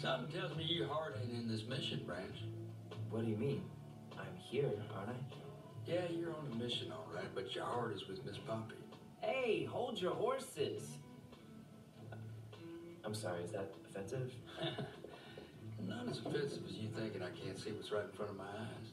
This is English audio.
Something tells me your heart ain't in this mission, Branch. What do you mean? I'm here, aren't I? Yeah, you're on a mission, all right, but your heart is with Miss Poppy. Hey, hold your horses! I'm sorry, is that offensive? Not as offensive as you thinking I can't see what's right in front of my eyes.